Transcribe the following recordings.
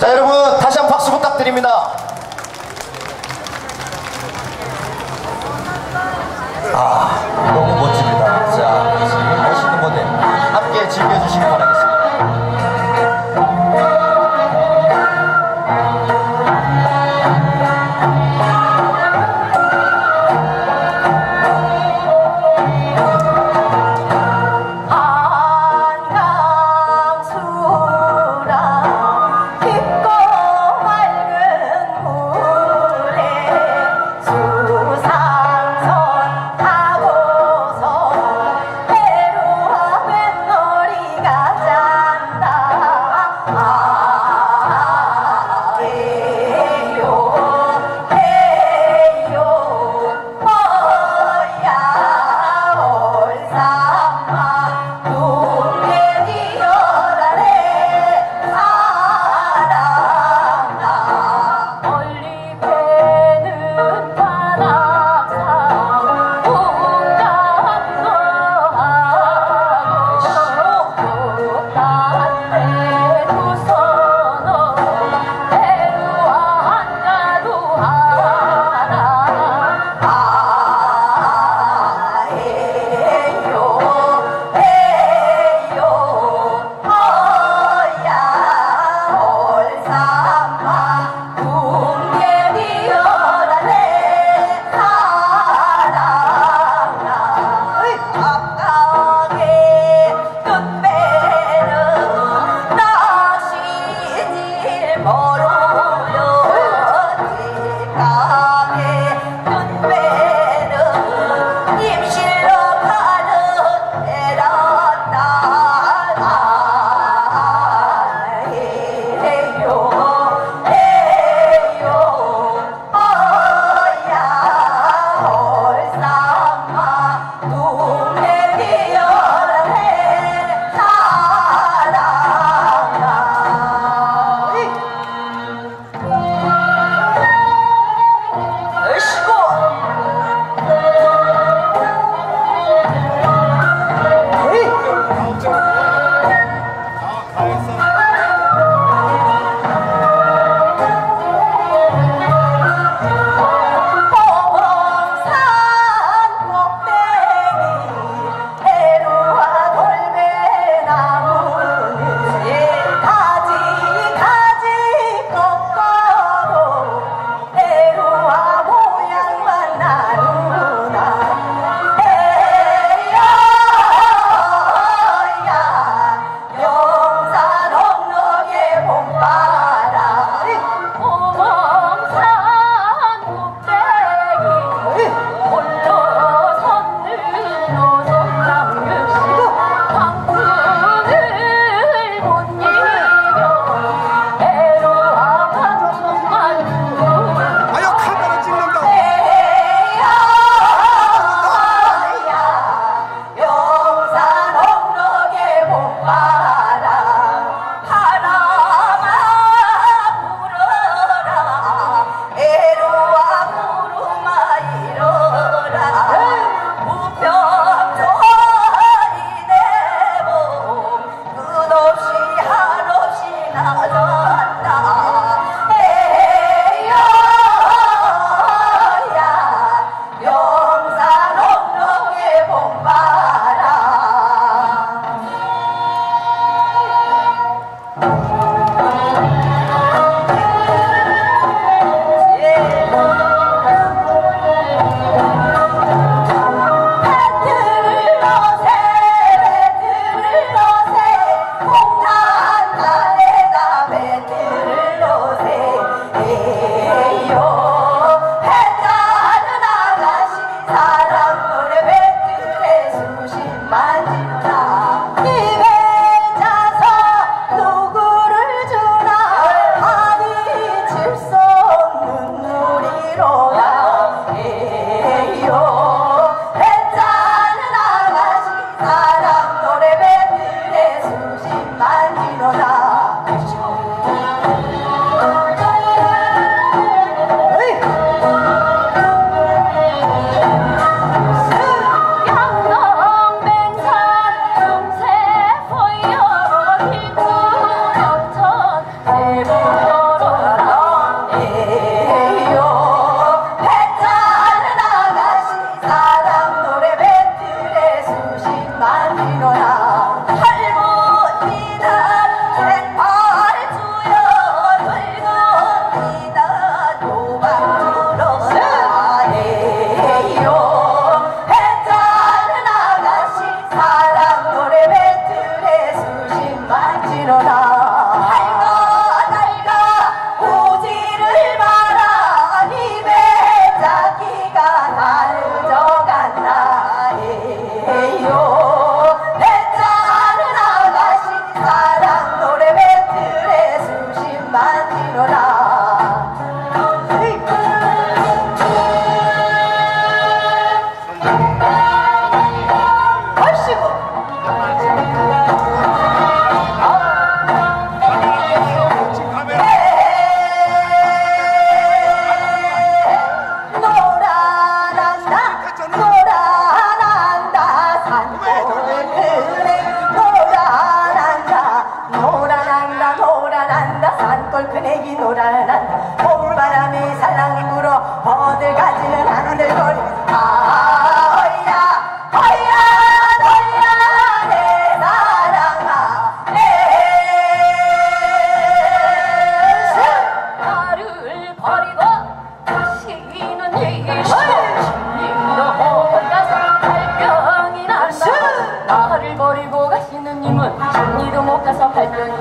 자 여러분 다시 한 번 박수 부탁드립니다. 아 너무 멋집니다. 자이 멋있는 무대 함께 즐겨주시기 바라겠습니다.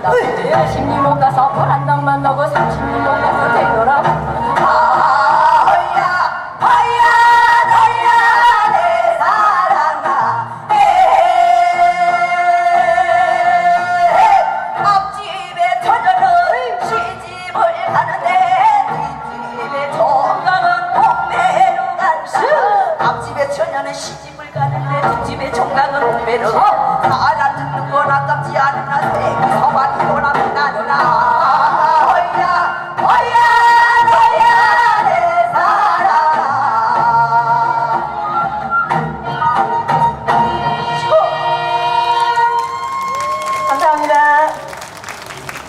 가서 발병이 나고 신리 못 가서 보란당 만 나고 삼십리 못 가서 되돌아. 아, 앞집에 처녀는 시집을 가는데 간다. 가는데 뒷집에 총각은 동매로 I don't know what I'm Anan, Anan, Anan, Anan, Anan, Anan, Anan, Anan, Anan, Anan, Anan, Anan, Anan,